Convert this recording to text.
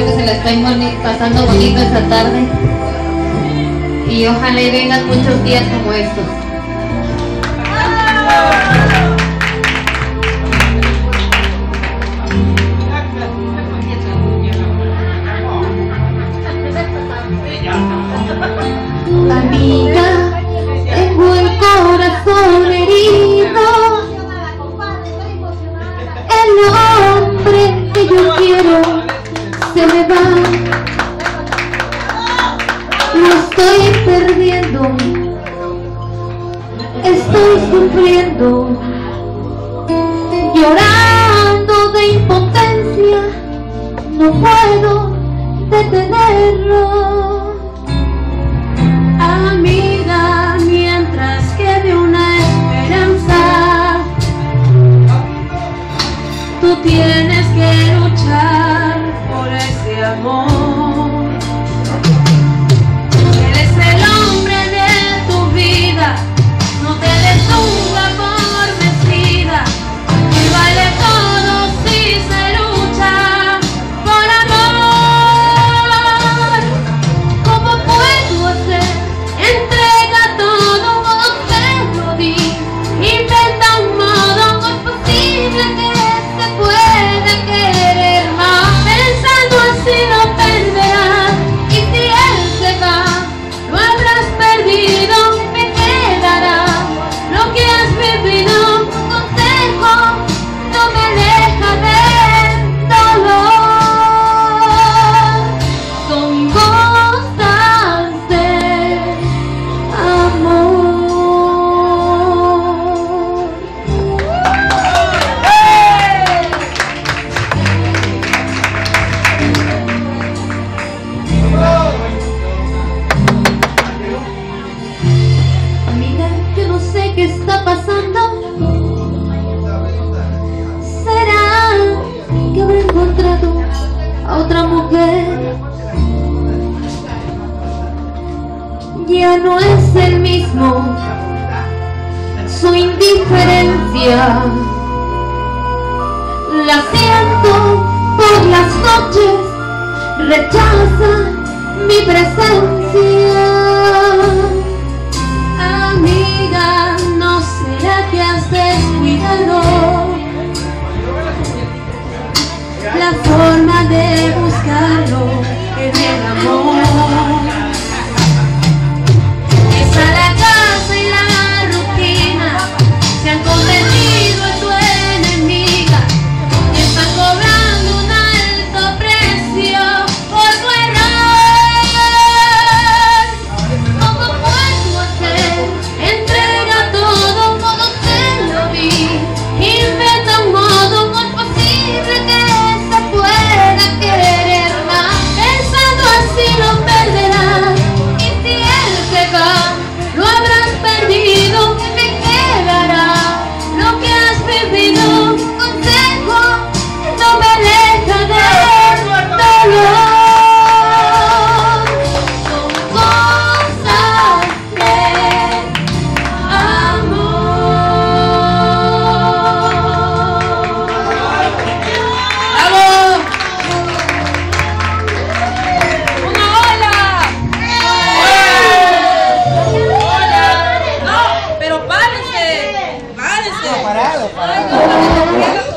que se la estén pasando bonito esta tarde y ojalá y vengan muchos días como estos. se me va. Lo estoy perdiendo. Estoy sufriendo. Llorando de impotencia. No puedo detenerlo. está pasando? ¿Será que habré encontrado a otra mujer? Ya no es el mismo su indiferencia La siento por las noches, rechaza Parada? Parada?